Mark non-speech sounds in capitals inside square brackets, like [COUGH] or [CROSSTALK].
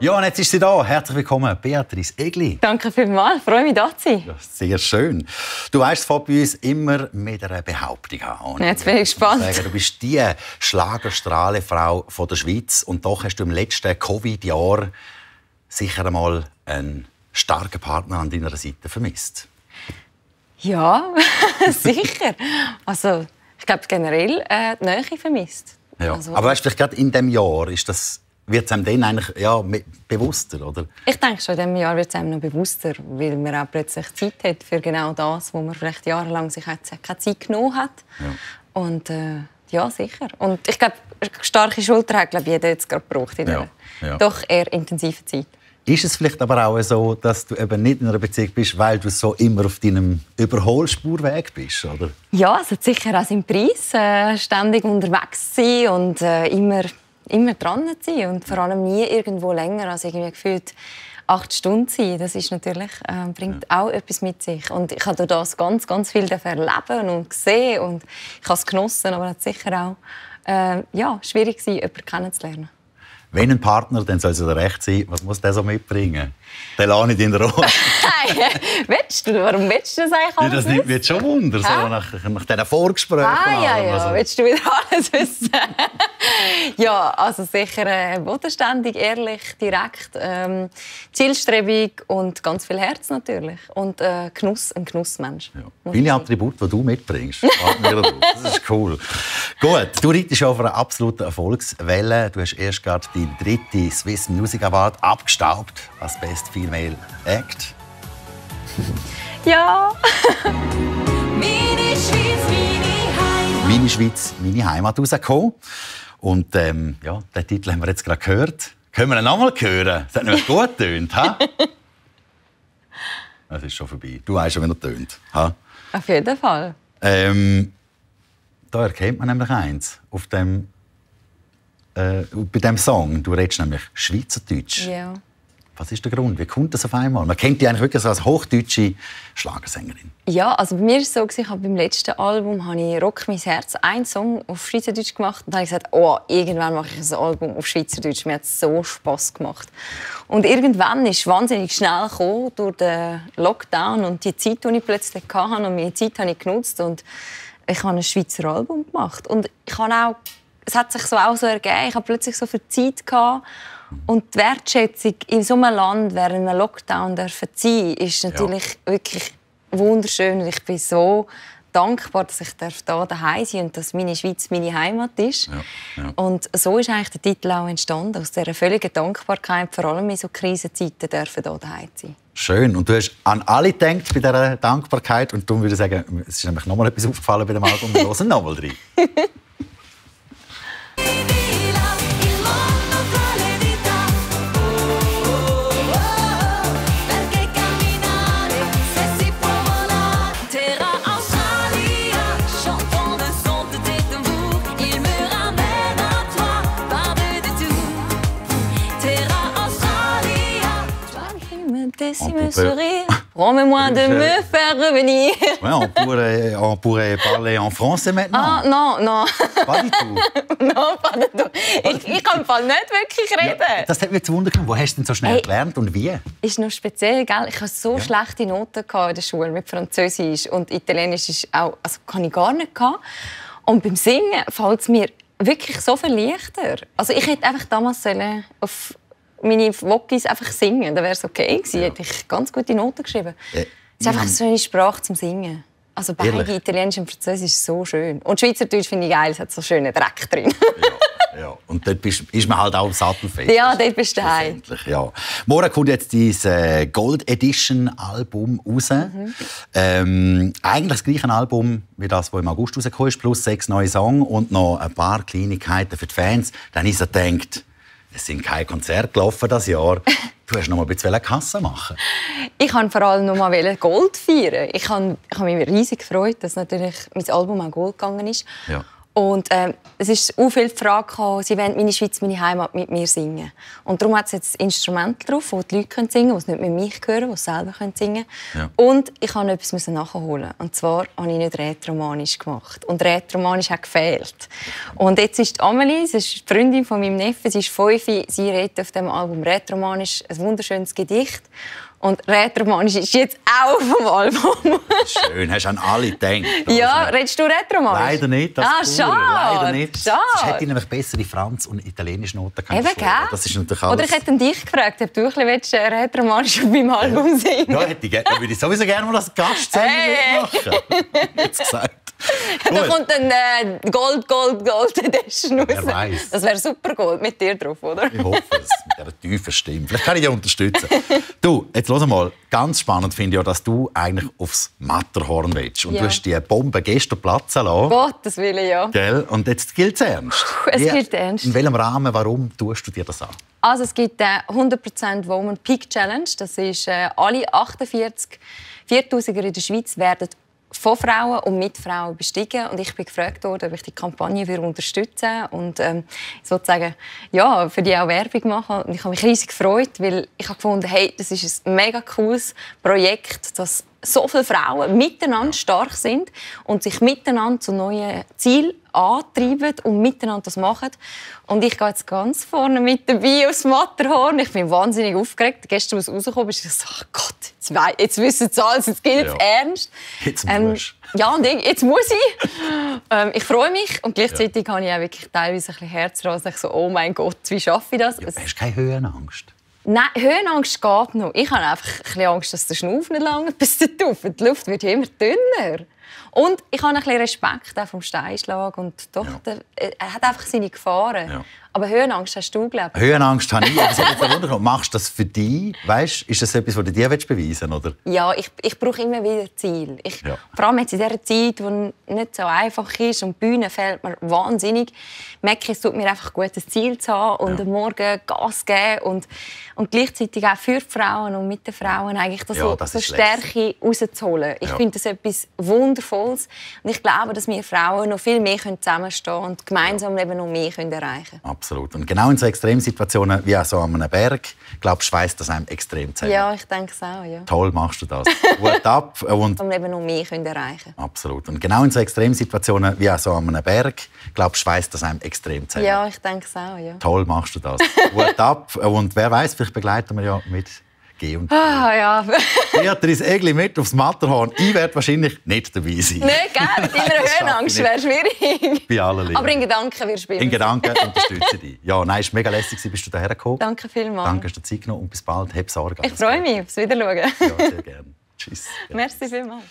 Ja, und jetzt ist sie da. Herzlich willkommen, Beatrice Egli. Danke vielmals. Freue mich, da zu sein. Ja, sehr schön. Du weißt, es fängt bei uns immer mit einer Behauptung an. Jetzt bin ich gespannt. Sagen, du bist die Schlagerstrahlefrau von der Schweiz und doch hast du im letzten Covid-Jahr sicher einmal einen starken Partner an deiner Seite vermisst. Ja, [LAUGHS] sicher. Also, ich glaube generell äh, die Nähe vermisst. Ja. Also, Aber weißt, vielleicht gerade in diesem Jahr ist das wird es einem dann eigentlich ja, bewusster, oder? Ich denke schon, in diesem Jahr wird es einem noch bewusster, weil man auch plötzlich Zeit hat für genau das, wo man vielleicht jahrelang sich keine Zeit genommen hat. Ja. Und äh, ja, sicher. Und ich glaube, starke Schulter hat glaube jeder jetzt gerade gebraucht in ja. ja. doch eher intensiven Zeit. Ist es vielleicht aber auch so, dass du eben nicht in einer Beziehung bist, weil du so immer auf deinem Überholspurweg bist, oder? Ja, es hat sicher auch seinen Preis, äh, ständig unterwegs zu sein und äh, immer immer dran sein und vor allem nie irgendwo länger als irgendwie gefühlt acht Stunden sein. Das ist natürlich, äh, bringt auch etwas mit sich. Und ich habe das ganz, ganz viel erleben und gesehen und ich habe es genossen, aber es sicher auch äh, ja, schwierig gewesen, jemanden kennenzulernen. Wenn ein Partner, dann soll es recht sein. Was muss der so mitbringen? Den lasse ich in der [LAUGHS] Ruhe. [LAUGHS] willst du? Warum willst du das eigentlich alles ja, Das nimmt mich schon Wunder, so nach, nach diesen Vorgesprächen. Ah, ja, ja. Also. Willst du wieder [LAUGHS] alles wissen? ja, also sicher äh, bodenständig, ehrlich, direkt, ähm, zielstrebig und ganz viel Herz natürlich. Und äh, Genuss, ein Genussmensch. Ja. Viele Attribute, die du mitbringst. [LAUGHS] das ist cool. Gut, du reitest auf einer absoluten Erfolgswelle. Du hast erst gerade deinen dritten Swiss Music Award abgestaubt als Best Female Act. [LAUGHS] Ja. meine Schweiz, meine Heimat. Meine Schweiz, meine Heimat rausgekommen. Und ähm, ja, den Titel haben wir jetzt gerade gehört. Können wir ihn nochmal hören? Das hat nämlich gut getönt. Ha? [LAUGHS] Es ist schon vorbei. Du weißt schon, wie er tönt. Ha? Auf jeden Fall. Ähm, da erkennt man nämlich eins. Auf dem, äh, bei diesem Song, du redest nämlich Schweizerdeutsch. Ja. Was ist der Grund? Wie kommt das auf einmal? Man kennt die eigentlich wirklich so als hochdeutsche Schlagersängerin. Ja, also bei mir ist es so, ich habe beim letzten Album habe ich «Rock mein Herz» einen Song auf Schweizerdeutsch gemacht und dann habe ich gesagt, oh, irgendwann mache ich ein Album auf Schweizerdeutsch. Mir hat es so Spass gemacht. Und irgendwann ist wahnsinnig schnell gekommen durch den Lockdown und die Zeit, die ich plötzlich hatte und meine Zeit habe ich genutzt und ich habe ein Schweizer Album gemacht und ich habe auch, es hat sich so auch so ergeben, ich habe plötzlich so viel Zeit gehabt und die Wertschätzung in so einem Land während einem Lockdown dürfen sein, ist natürlich ja. wirklich wunderschön. Und ich bin so dankbar, dass ich da daheim sein und dass meine Schweiz meine Heimat ist. Ja, ja. Und so ist eigentlich der Titel auch entstanden, aus dieser völligen Dankbarkeit, vor allem in so Krisenzeiten dürfen da daheim sein. Schön. Und du hast an alle gedacht bei dieser Dankbarkeit. Und darum würde ich sagen, es ist nämlich noch mal etwas aufgefallen bei dem Album. Wir hören noch [LAUGHS] mal rein. laissez-moi sourire. Promets-moi [LAUGHS] de me faire revenir. Ouais, on, pourrait, on pourrait parler en français maintenant. Ah, non, non. Pas du tout. [LAUGHS] non, pas du tout. Ich, ich kann Fall nicht wirklich reden. Ja, das hat mich zu wundern. Wo hast du denn so schnell hey, gelernt und wie? Ist noch speziell, gell? Ich hatte so ja. schlechte Noten in der Schule mit Französisch und Italienisch ist auch, also kann ich gar nicht gehabt. Und beim Singen fällt es mir wirklich so viel leichter. Also ich hätte einfach damals auf meine Wokis einfach singen. Dann wäre es okay gewesen. Ja. Hätte ich ganz gute Noten geschrieben. Äh, es ist einfach eine schöne Sprache zum Singen. Also beide, Ehrlich? Italienisch und Französisch, ist so schön. Und Schweizerdeutsch finde ich geil, es hat so schönen Dreck drin. ja, ja. Und dort bist, ist man halt auch sattelfest. Ja, dort bist du daheim. Ja. Morgen kommt jetzt dieses äh, Gold Edition Album raus. Mhm. Ähm, eigentlich das gleiche Album wie das, das im August rausgekommen ist, plus sechs neue Songs und noch ein paar Kleinigkeiten für die Fans. Dann ist er gedacht, es sind keine Konzerte gelaufen das Jahr. [LAUGHS] Du hast noch mal ein bisschen Kasse machen. Ich wollte vor allem noch mal Gold feiern. Ich habe, ich habe mich riesig gefreut, dass natürlich mein Album auch Gold gegangen ist. Ja. Und ähm, es ist auch viel die Frage gekommen, sie wollen «Meine Schweiz, meine Heimat» mit mir singen. Und darum hat es jetzt Instrumente drauf, wo die Leute singen können, die es nicht mit mich hören, die es selber singen können. Ja. Und ich musste etwas nachholen. Und zwar habe ich nicht Rätoromanisch gemacht. Und Rätoromanisch hat gefehlt. Und jetzt ist Amelie, sie ist die Freundin von meinem Neffen, sie ist fünf, sie redet auf dem Album Rätoromanisch ein wunderschönes Gedicht. Und Retromanisch ist jetzt auch auf dem Album. Schön, hast du an alle gedacht. [LAUGHS] Ja, redest du Retromanisch? Leider nicht. Das ah, schade. Leider nicht. Schade. Ich hätte nämlich bessere Franz- und italienische Noten Eben, gell? Das ist natürlich alles... Oder ich hätte dich gefragt, ob du ein bisschen Retromanisch auf meinem Album singen Ja, hätte ich, dann würde ich sowieso gerne mal als Gast hey. mitmachen. [LAUGHS] Jetzt gesagt. Da kommt dann äh, Gold, Gold, Gold [LAUGHS] Edition raus. Wer weiß. Das wäre super Gold mit dir drauf, oder? Ich hoffe es, mit dieser tiefen Stimme. Vielleicht kann ich dich unterstützen. du, jetzt los mal. Ganz spannend finde ich auch, dass du eigentlich aufs Matterhorn willst. Und ja. du hast die Bombe gestern platzen lassen. Gottes Willen, ja. Gell? Und jetzt gilt es ernst. Es Wie, gilt ernst. In welchem Rahmen, warum tust du dir das an? Also es gibt die 100% Woman Peak Challenge. Das ist äh, alle 48 4000er in der Schweiz werden von Frauen und mit Frauen bestiegen. Und ich bin gefragt worden, ob ich die Kampagne würde unterstützen und ähm, sozusagen ja, für die auch Werbung machen. Und ich habe mich riesig gefreut, weil ich habe gefunden, hey, das ist ein mega cooles Projekt, das so viele Frauen miteinander stark sind und sich miteinander zu neuen Zielen antreiben und miteinander das machen. Und ich gehe jetzt ganz vorne mit dabei aufs Matterhorn. Ich bin wahnsinnig aufgeregt. Gestern, als es rausgekommen ist, ich so, oh Gott, jetzt, jetzt wissen sie alles, jetzt gilt es ja. ernst. Jetzt ähm, ja, und ich, jetzt muss ich. [LAUGHS] ähm, ich freue mich und gleichzeitig ja. habe ich auch wirklich teilweise ein bisschen Herzrasen. Ich so, oh mein Gott, wie schaffe ich das? Ja, hast du keine Höhenangst? Nein, Höhenangst geht noch. Ich habe einfach ein bisschen Angst, dass der Schnuff nicht lange [LAUGHS] bis zur Luft. Die Luft wird immer dünner. Und ich habe ein bisschen Respekt auch vom Steinschlag und doch, ja. er hat einfach seine Gefahren. Ja. Aber Höhenangst hast du, glaube ich. Höhenangst habe ich. Aber Machst du das für dich? Weißt, ist das etwas, was du dir beweisen willst? Ja, ich, ich brauche immer wieder Ziel. Ich, ja. Vor allem jetzt in dieser Zeit, die nicht so einfach ist und die Bühne fällt mir wahnsinnig, merke ich, es tut mir einfach gut, ein Ziel zu haben und am Morgen Gas geben und, und gleichzeitig auch für die Frauen und mit den Frauen eigentlich das, ja, das so Stärke rauszuholen. Ich finde das etwas Wundervolles und ich glaube, dass wir Frauen noch viel mehr zusammenstehen können und gemeinsam eben noch mehr erreichen können. Absolut. Und genau in so Extremsituationen wie auch so an einem Berg, glaubst du, schweißt das einem extrem zusammen. Ja, ich denke es auch. Ja. Toll machst du das. Hut ab. Und um eben noch mehr können erreichen Absolut. Und genau in so Extremsituationen wie auch so an einem Berg, glaubst du, schweißt das einem extrem zusammen. Ja, ich denke es auch. Ja. Toll machst du das. Hut ab. Und wer weiß, vielleicht begleiten wir ja mit G und Ah, ja. [LAUGHS] Beatrice Egli mit aufs Matterhorn. Ich werde wahrscheinlich nicht dabei sein. Nein, gell? [LAUGHS] Deine Höhenangst wäre schwierig. Bei allen Lieben. Aber in Gedanken wirst du In Gedanken unterstütze ich dich. Ja, nein, es war mega lässig, bist du hierher gekommen. Danke vielmals. Danke, dass du Zeit genommen und bis bald. Hab Sorge. Ich freue mich aufs Wiederschauen. Ja, sehr gerne. Tschüss. [LAUGHS] Merci vielmals.